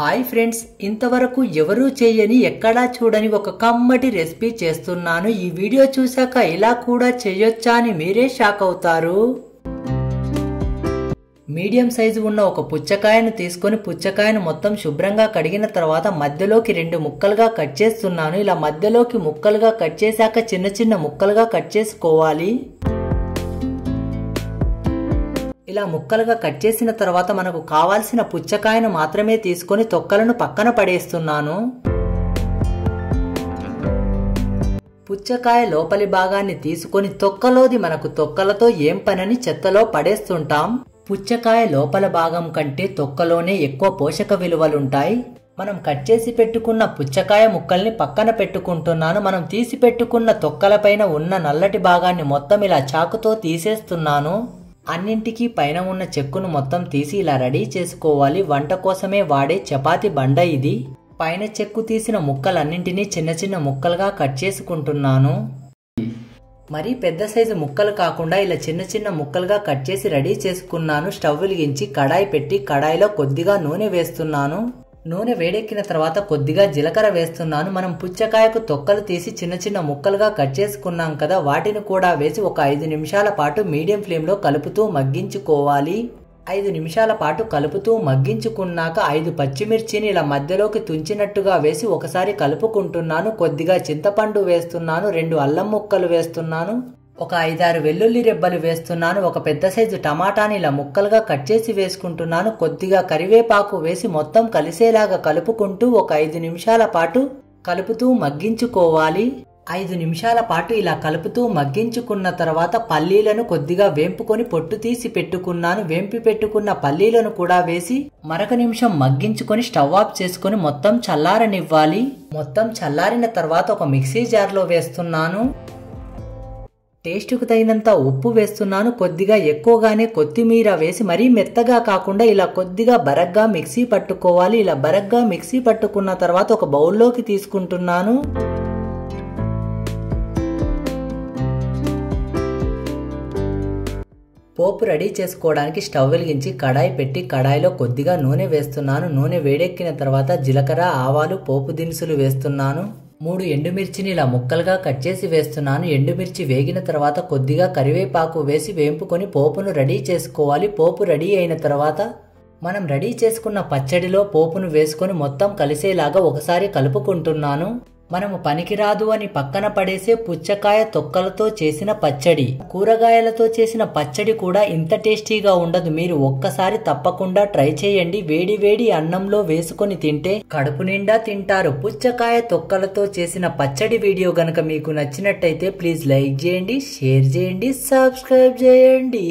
Hi friends ఇంతవరకు ఎవరూ చేయని ఎక్కడా చూడని ఒక కమ్మటి రెసిపీ చేస్తున్నాను. ఈ వీడియో చూశాక ఇలా కూడా చేయొచ్చా అని మీరే షాక్ అవుతారు. మీడియం సైజు ఉన్న ఒక పుచ్చకాయను తీసుకొని పుచ్చకాయను మొత్తం శుభ్రంగా కడిగిన తర్వాత మధ్యలోకి రెండు ముక్కలుగా కట్ చేస్తున్నాను. ఇలా మధ్యలోకి ముక్కలుగా కట్ చేశాక చిన్న చిన్న ముక్కలుగా కట్ చేసుకోవాలి. ఇలా ముక్కలుగా కట్ చేసిన తర్వాత మనకు కావాల్సిన పుచ్చకాయను మాత్రమే తీసుకొని తొక్కలను పక్కన పడేస్తున్నాను. పుచ్చకాయ లోపలి భాగాన్ని తీసుకొని తొక్కలోది మనకు తొక్కలతో ఏం పనని చెత్తలో పడేస్తుంటాం. పుచ్చకాయ లోపల భాగం కంటే తొక్కలోనే ఎక్కువ పోషక విలువలుంటాయి. మనం కట్ చేసి పెట్టుకున్న పుచ్చకాయ ముక్కల్ని పక్కన పెట్టుకుంటున్నాను. మనం తీసి పెట్టుకున్న తొక్కలపైన ఉన్న నల్లటి భాగాన్ని మొత్తం ఇలా చాకుతో తీసేస్తున్నాను. అన్నింటికి పైన ఉన్న చెక్కును మొత్తం తీసి ఇలా రెడీ చేసుకోవాలి. వంట కోసమే వాడే చపాతి బండ ఇది. పైన చెక్కు తీసిన ముక్కలన్నింటినీ చిన్న చిన్న ముక్కలుగా కట్ చేసుకుంటున్నాను. మరీ పెద్ద సైజు ముక్కలు కాకుండా ఇలా చిన్న చిన్న ముక్కలుగా కట్ చేసి రెడీ చేసుకున్నాను. స్టవ్ వెలిగించి కడాయి పెట్టి కడాయిలో కొద్దిగా నూనె వేస్తున్నాను. నూనె వేడెక్కిన తర్వాత కొద్దిగా జీలకర్ర వేస్తున్నాను. మనం పుచ్చకాయకు తొక్కలు తీసి చిన్న చిన్న ముక్కలుగా కట్ చేసుకున్నాం కదా వాటిని కూడా వేసి ఒక ఐదు నిమిషాల పాటు మీడియం ఫ్లేమ్లో కలుపుతూ మగ్గించుకోవాలి. ఐదు నిమిషాల పాటు కలుపుతూ మగ్గించుకున్నాక ఐదు పచ్చిమిర్చిని ఇలా మధ్యలోకి తుంచినట్టుగా వేసి ఒకసారి కలుపుకుంటున్నాను. కొద్దిగా చింతపండు వేస్తున్నాను రెండు అల్లం ముక్కలు వేస్తున్నాను. ఒక ఐదారు వెల్లుల్లి రెబ్బలు వేస్తున్నాను ఒక పెద్ద సైజు టమాటాని ఇలా ముక్కలుగా కట్ చేసి వేసుకుంటున్నాను. కొద్దిగా కరివేపాకు వేసి మొత్తం కలిసేలాగా కలుపుకుంటూ ఒక ఐదు నిమిషాల పాటు కలుపుతూ మగ్గించుకోవాలి. ఐదు నిమిషాల పాటు ఇలా కలుపుతూ మగ్గించుకున్న తర్వాత పల్లీలను కొద్దిగా వేంపుకొని పొట్టు తీసి పెట్టుకున్నాను. వేంపి పెట్టుకున్న పల్లీలను కూడా వేసి మరొక నిమిషం మగ్గించుకొని స్టవ్ ఆఫ్ చేసుకొని మొత్తం చల్లారనివ్వాలి. మొత్తం చల్లారిన తర్వాత ఒక మిక్సీ జార్లో వేస్తున్నాను. టేస్ట్కు తగినంత ఉప్పు వేస్తున్నాను. కొద్దిగా ఎక్కువగానే కొత్తిమీర వేసి మరీ మెత్తగా కాకుండా ఇలా కొద్దిగా బరగ్గా మిక్సీ పట్టుకోవాలి. ఇలా బరగ్గా మిక్సీ పట్టుకున్న తర్వాత ఒక బౌల్లోకి తీసుకుంటున్నాను. పోపు రెడీ చేసుకోవడానికి స్టవ్ వెలిగించి కడాయి పెట్టి కడాయిలో కొద్దిగా నూనె వేస్తున్నాను. నూనె వేడెక్కిన తర్వాత జీలకర్ర ఆవాలు పోపు దినుసులు వేస్తున్నాను. మూడు ఎండుమిర్చిని ఇలా ముక్కలుగా కట్ చేసి వేస్తున్నాను. ఎండుమిర్చి వేగిన తర్వాత కొద్దిగా కరివేపాకు వేసి వేంపుకొని పోపును రెడీ చేసుకోవాలి. పోపు రెడీ అయిన తర్వాత మనం రెడీ చేసుకున్న పచ్చడిలో పోపును వేసుకొని మొత్తం కలిసేలాగా ఒకసారి కలుపుకుంటున్నాను. మనము పనికిరాదు అని పక్కన పడేసే పుచ్చకాయ తొక్కలతో చేసిన పచ్చడి. కూరగాయలతో చేసిన పచ్చడి కూడా ఇంత టేస్టీగా ఉండదు. మీరు ఒక్కసారి తప్పకుండా ట్రై చేయండి. వేడి వేడి అన్నంలో వేసుకొని తింటే కడుపు నిండా తింటారు. పుచ్చకాయ తొక్కలతో చేసిన పచ్చడి వీడియో గనక మీకు నచ్చినట్టయితే ప్లీజ్ లైక్ చేయండి షేర్ చేయండి సబ్స్క్రైబ్ చేయండి.